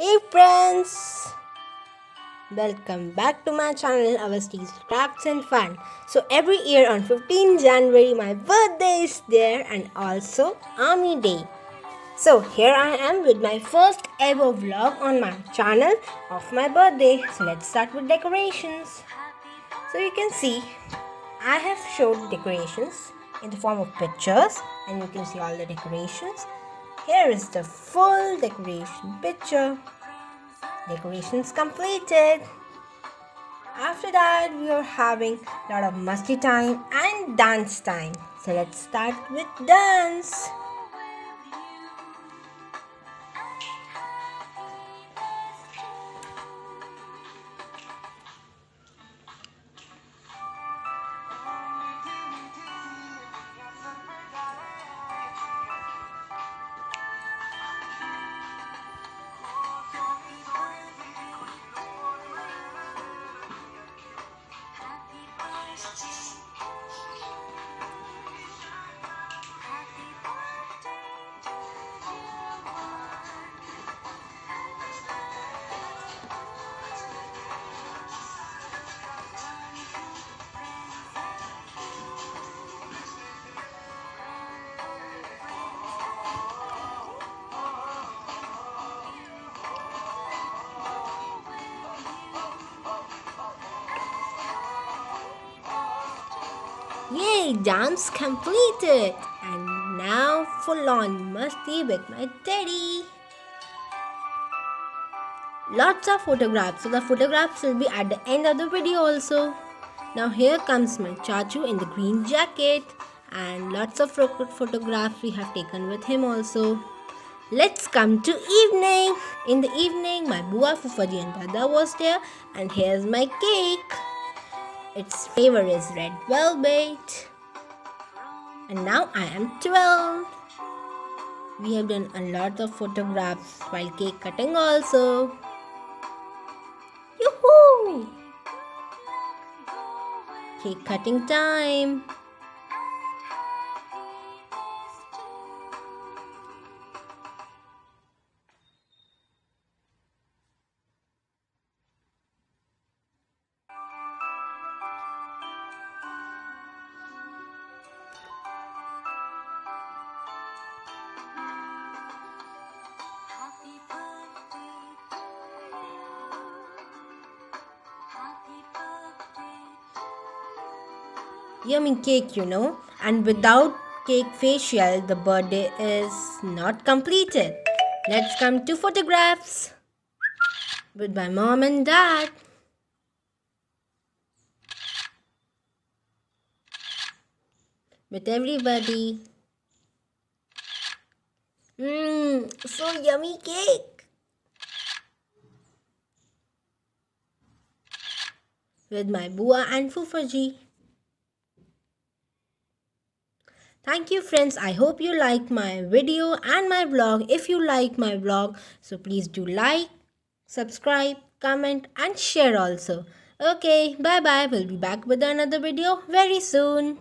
Hey friends! Welcome back to my channel Awasthi's Crafts and Fun. So every year on 15 January my birthday is there and also Army Day. So here I am with my first ever vlog on my channel of my birthday. So let's start with decorations. So you can see I have showed decorations in the form of pictures and you can see all the decorations. Here is the full decoration picture. Decorations completed. After that we are having a lot of musty time and dance time. So let's start with dance. Yay, dance completed! And now full on musty with my teddy. Lots of photographs, so the photographs will be at the end of the video also. Now here comes my Chachu in the green jacket and lots of photographs we have taken with him also. Let's come to evening. In the evening, my Bua, Fufaji and Dada was there and here's my cake. Its flavor is red velvet. And now I am 12. We have done a lot of photographs while cake cutting also. Yoo-hoo! Cake cutting time. Yummy cake, you know. And without cake facial, the birthday is not completed. Let's come to photographs with my mom and dad. With everybody. Mmm, so yummy cake. With my Bua and Fufaji. Thank you friends. I hope you like my video and my vlog. If you like my vlog, so please do like, subscribe, comment and share also. Okay, bye bye. We'll be back with another video very soon.